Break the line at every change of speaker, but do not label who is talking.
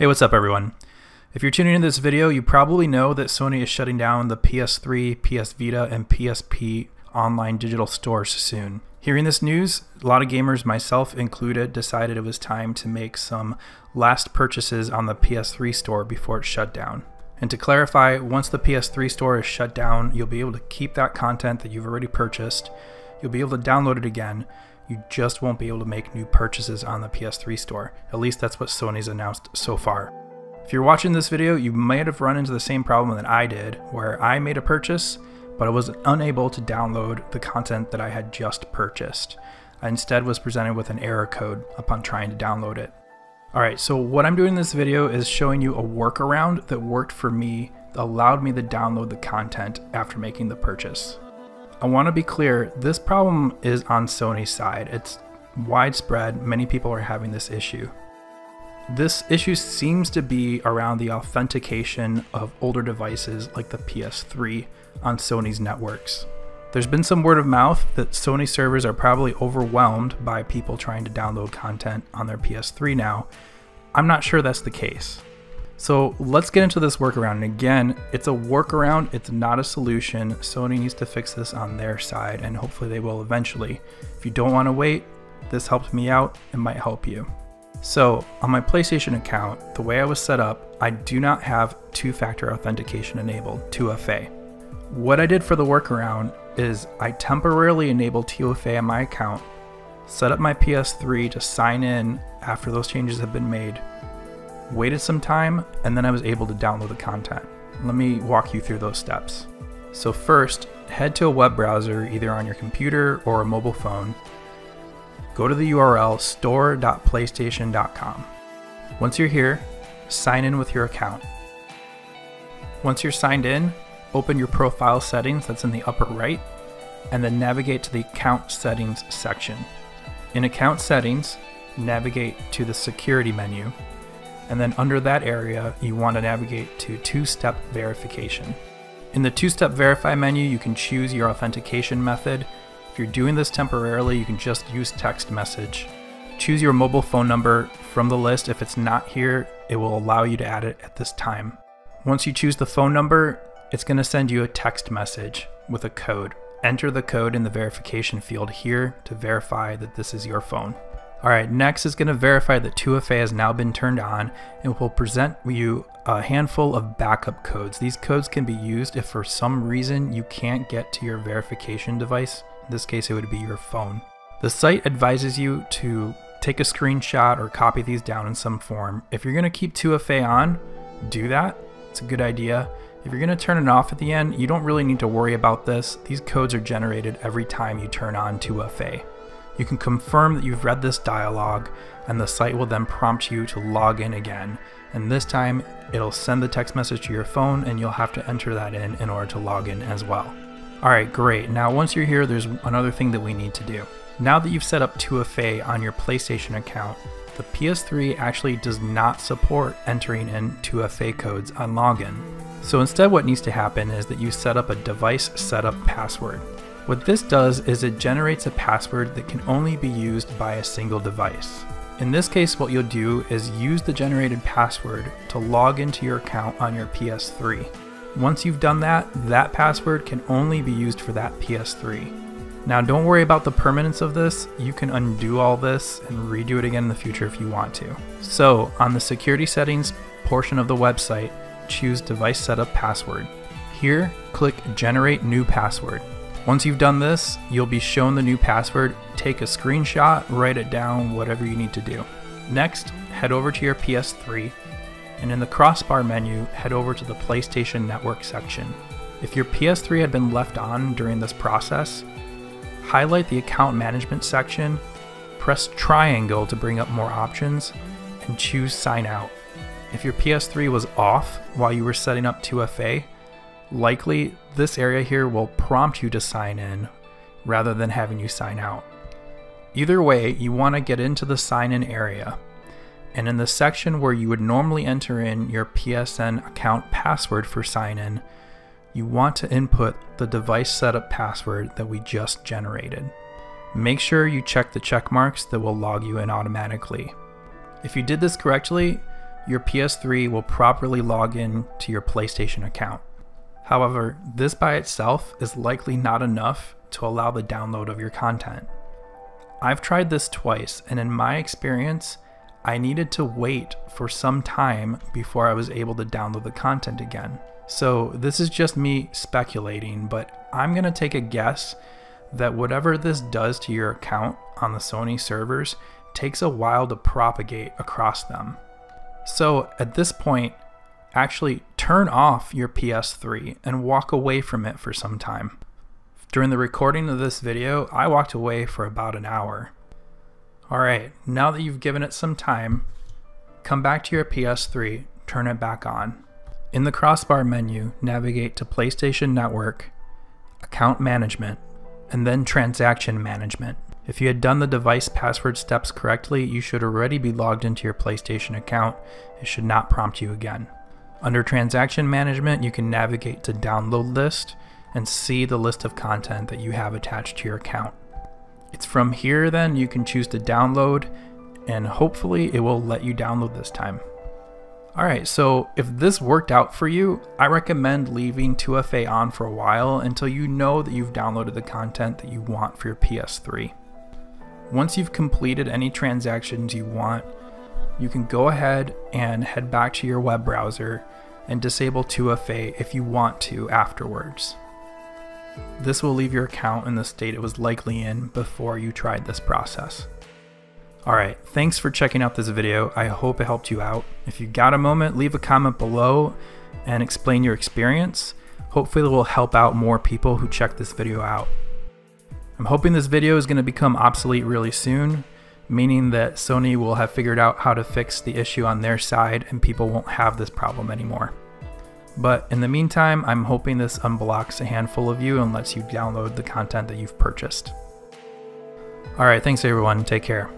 Hey, what's up everyone? If you're tuning into this video, you probably know that Sony is shutting down the PS3, PS Vita, and PSP online digital stores soon. Hearing this news, a lot of gamers, myself included, decided it was time to make some last purchases on the PS3 store before it shut down. And to clarify, once the PS3 store is shut down, you'll be able to keep that content that you've already purchased. You'll be able to download it again, you just won't be able to make new purchases on the PS3 store. At least that's what Sony's announced so far. If you're watching this video, you might have run into the same problem that I did, where I made a purchase, but I was unable to download the content that I had just purchased. I instead was presented with an error code upon trying to download it. Alright, so what I'm doing in this video is showing you a workaround that worked for me allowed me to download the content after making the purchase. I want to be clear, this problem is on Sony's side. It's widespread, many people are having this issue. This issue seems to be around the authentication of older devices like the PS3 on Sony's networks. There's been some word of mouth that Sony servers are probably overwhelmed by people trying to download content on their PS3 now. I'm not sure that's the case. So let's get into this workaround. And again, it's a workaround, it's not a solution. Sony needs to fix this on their side and hopefully they will eventually. If you don't want to wait, this helps me out, it might help you. So on my PlayStation account, the way I was set up, I do not have two-factor authentication enabled, 2FA. What I did for the workaround is I temporarily enabled 2FA on my account, set up my PS3 to sign in after those changes have been made, waited some time, and then I was able to download the content. Let me walk you through those steps. So first, head to a web browser either on your computer or a mobile phone. Go to the URL store.playstation.com. Once you're here, sign in with your account. Once you're signed in, open your profile settings that's in the upper right, and then navigate to the account settings section. In account settings, navigate to the security menu and then under that area, you want to navigate to two-step verification. In the two-step verify menu, you can choose your authentication method. If you're doing this temporarily, you can just use text message. Choose your mobile phone number from the list. If it's not here, it will allow you to add it at this time. Once you choose the phone number, it's going to send you a text message with a code. Enter the code in the verification field here to verify that this is your phone. Alright, next is going to verify that 2FA has now been turned on and will present you a handful of backup codes. These codes can be used if for some reason you can't get to your verification device. In this case, it would be your phone. The site advises you to take a screenshot or copy these down in some form. If you're going to keep 2FA on, do that. It's a good idea. If you're going to turn it off at the end, you don't really need to worry about this. These codes are generated every time you turn on 2FA. You can confirm that you've read this dialog and the site will then prompt you to log in again. And this time it'll send the text message to your phone and you'll have to enter that in in order to log in as well. Alright, great. Now once you're here, there's another thing that we need to do. Now that you've set up 2FA on your PlayStation account, the PS3 actually does not support entering in 2FA codes on login. So instead what needs to happen is that you set up a device setup password. What this does is it generates a password that can only be used by a single device. In this case, what you'll do is use the generated password to log into your account on your PS3. Once you've done that, that password can only be used for that PS3. Now don't worry about the permanence of this, you can undo all this and redo it again in the future if you want to. So on the security settings portion of the website, choose device setup password. Here, click generate new password. Once you've done this, you'll be shown the new password. Take a screenshot, write it down, whatever you need to do. Next, head over to your PS3, and in the crossbar menu, head over to the PlayStation Network section. If your PS3 had been left on during this process, highlight the account management section, press triangle to bring up more options, and choose sign out. If your PS3 was off while you were setting up 2FA, likely this area here will prompt you to sign in rather than having you sign out. Either way, you want to get into the sign in area. And in the section where you would normally enter in your PSN account password for sign in, you want to input the device setup password that we just generated. Make sure you check the check marks that will log you in automatically. If you did this correctly, your PS3 will properly log in to your PlayStation account. However, this by itself is likely not enough to allow the download of your content. I've tried this twice, and in my experience, I needed to wait for some time before I was able to download the content again. So this is just me speculating, but I'm going to take a guess that whatever this does to your account on the Sony servers takes a while to propagate across them. So at this point, actually turn off your PS3 and walk away from it for some time. During the recording of this video, I walked away for about an hour. Alright, now that you've given it some time, come back to your PS3, turn it back on. In the crossbar menu, navigate to PlayStation Network, Account Management, and then Transaction Management. If you had done the device password steps correctly, you should already be logged into your PlayStation account. It should not prompt you again. Under Transaction Management, you can navigate to Download List and see the list of content that you have attached to your account. It's from here then you can choose to download and hopefully it will let you download this time. Alright, so if this worked out for you, I recommend leaving 2FA on for a while until you know that you've downloaded the content that you want for your PS3. Once you've completed any transactions you want, you can go ahead and head back to your web browser and disable 2FA if you want to afterwards. This will leave your account in the state it was likely in before you tried this process. Alright, thanks for checking out this video. I hope it helped you out. If you got a moment, leave a comment below and explain your experience. Hopefully it will help out more people who check this video out. I'm hoping this video is going to become obsolete really soon, meaning that Sony will have figured out how to fix the issue on their side and people won't have this problem anymore. But in the meantime, I'm hoping this unblocks a handful of you and lets you download the content that you've purchased. Alright, thanks everyone, take care.